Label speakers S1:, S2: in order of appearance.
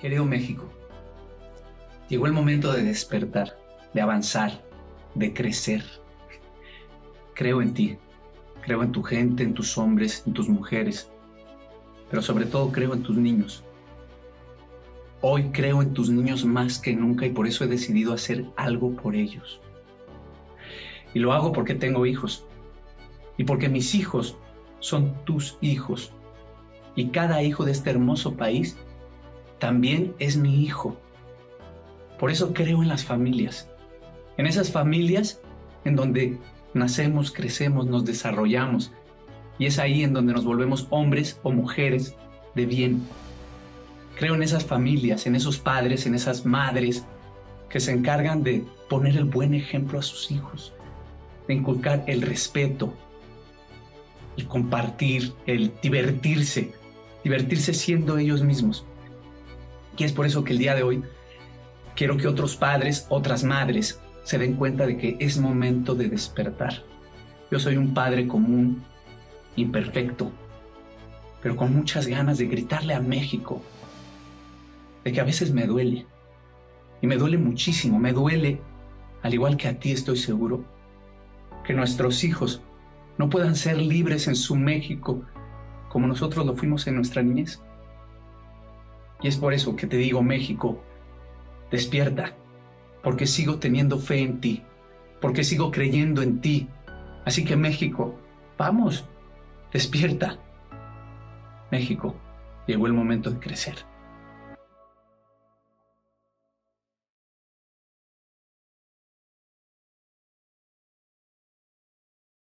S1: Querido México, llegó el momento de despertar, de avanzar, de crecer. Creo en ti, creo en tu gente, en tus hombres, en tus mujeres, pero sobre todo creo en tus niños. Hoy creo en tus niños más que nunca y por eso he decidido hacer algo por ellos. Y lo hago porque tengo hijos y porque mis hijos son tus hijos. Y cada hijo de este hermoso país también es mi hijo. Por eso creo en las familias, en esas familias en donde nacemos, crecemos, nos desarrollamos, y es ahí en donde nos volvemos hombres o mujeres de bien. Creo en esas familias, en esos padres, en esas madres que se encargan de poner el buen ejemplo a sus hijos, de inculcar el respeto, el compartir, el divertirse, divertirse siendo ellos mismos. Y es por eso que el día de hoy quiero que otros padres, otras madres, se den cuenta de que es momento de despertar. Yo soy un padre común, imperfecto, pero con muchas ganas de gritarle a México, de que a veces me duele, y me duele muchísimo, me duele, al igual que a ti estoy seguro, que nuestros hijos no puedan ser libres en su México como nosotros lo fuimos en nuestra niñez. Y es por eso que te digo, México, despierta, porque sigo teniendo fe en ti, porque sigo creyendo en ti. Así que México, vamos, despierta. México, llegó el momento de crecer.